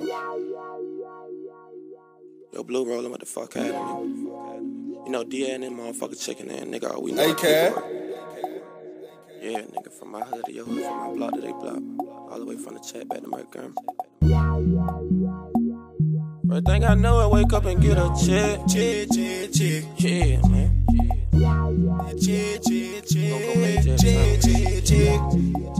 Yo, Blu Rollin what the fuck happening? You know, D-Aye and them motherfucker chicken and nigga, all we know. Cat. Yeah, nigga, from my hood to your hood, from my block to they block. All the way from the chat back to Mercury. First thing I know, I wake up and get a check. Check, check, check. Yeah, man. Check, check, check. Check, check, check.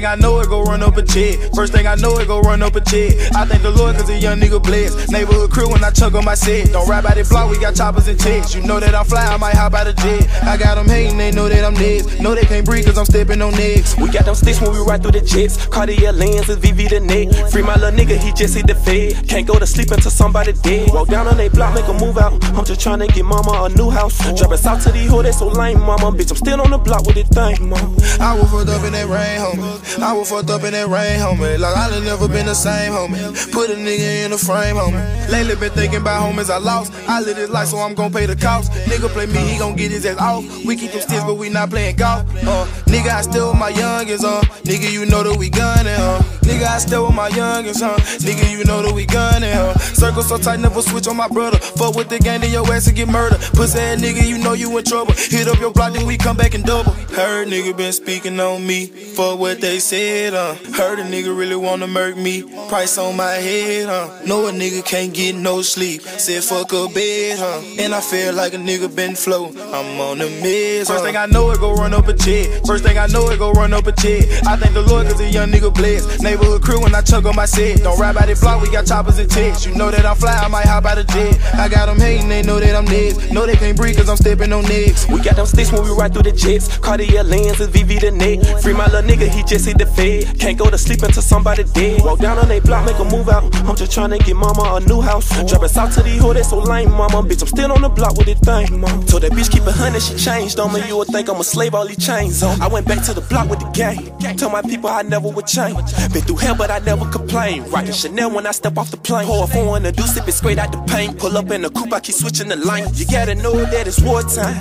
Thing I know, it go run up a check. First thing I know, it go run up a check. I thank the Lord, cause a young nigga blessed. Neighborhood crew when I chug on my set. Don't ride by the block, we got choppers and checks. You know that I'm fly, I might hop out a jet. I got them hating, they know that I'm next. Know they can't breathe, cause I'm stepping on necks. We got them sticks when we ride through the jets. Cartier lenses, VV the neck. Free my little nigga, he just hit the fed. Can't go to sleep until somebody dead. Walk down on they block, make a move out. I'm just trying to get mama a new house. Drop us out to the hood, they so lame, mama. Bitch, I'm still on the block with it thing, mama. I was up in that rain, homie. I was fucked up in that rain, homie. Like I done never been the same, homie. Put a nigga in the frame, homie. Lately been thinking about homies I lost. I live this life, so I'm gon' pay the cost. Nigga play me, he gon' get his ass off. We keep them sticks, but we not playing golf. Uh, nigga, I still my youngest, uh. Nigga, you know that we gunning, uh. Nigga, I stay with my youngest, huh? Nigga, you know that we gunning, huh? Circle so tight, never switch on my brother. Fuck with the gang, then your ass to get murdered. Pussy ass nigga, you know you in trouble. Hit up your block, then we come back and double. Heard nigga been speaking on me. Fuck what they said, uh. Heard a nigga really wanna murk me. Price on my head, huh? Know a nigga can't get no sleep. Said fuck a bed, huh? And I feel like a nigga been flow. I'm on the meds, First thing I know, it go run up a check. First thing I know, it go run up a check. I thank the Lord, cause a young nigga blessed. Neighborhood crew when I chug on my set. Don't ride by the block, we got choppers and checks. You know that I'm fly, I might hop out a jet. I got them hating, they know that I'm next. Know they can't breathe, cause I'm stepping on necks. We got them sticks when we ride through the jets. Cartier lenses, VV the neck. Free my little nigga, he just hit the fed. Can't go to sleep until somebody dead. Walk down on they block, make a move out. I'm just trying to get mama a new house. Drop us out to the hood, they so lame, mama. Bitch, I'm still on the block with it thing, mama. Told that bitch keep a hundred, she changed on me. You would think I'm a slave, all these chains on. I went back to the block with the gang. Tell my people I never would change. Been through hell, but I never complain. Rockin' Chanel when I step off the plane. Pour a four in the deuce, sip it straight out the paint. Pull up in the coupe, I keep switching the lane. You gotta know that it's wartime.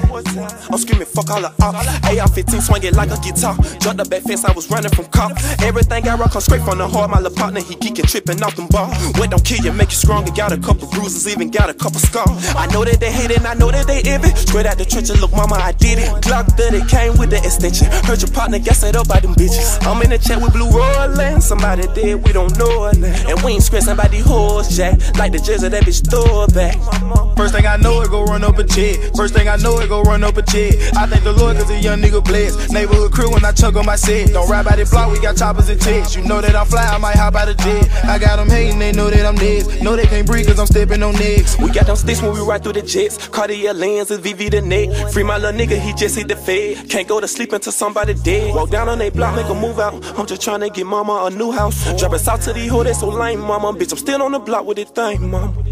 I'm screaming, fuck all the ops. AR-15 swing it like a guitar. Jumped up that fence, I was running from cop. Everything I rock come straight from the heart. My little partner, he geeking, tripping off them bars. What don't kill you, make you stronger. Got a couple bruises, even got a couple scars. I know that they hate it, I know that they envy. Straight out the trenches, look, mama, I did it. Glock 30 came with the extension. Heard your partner gas it up by them bitches. I'm in the chat with Blu Rollin'. Somebody dead, we don't know name. And we ain't scratching by the horse jack. Like the jersey that bitch throw back. First thing I know, it go run up a check. First thing I know, it go run up a check. I thank the Lord, cause a young nigga blessed. Neighborhood crew when I chug on my set. Don't ride by the block, we got choppers and checks. You know that I'm fly, I might hop out a jet. I got them hating, they know that I'm next. Know they can't breathe, cause I'm stepping on necks. We got them sticks when we ride through the jets. Cartier lenses, VV the neck. Free my little nigga, he just hit the fed. Can't go to sleep until somebody dead. Walk down on they block, make a move out. I'm just trying to get mama a new house. Drop us out to the hood, they so lame, mama. Bitch, I'm still on the block with it thing, mama.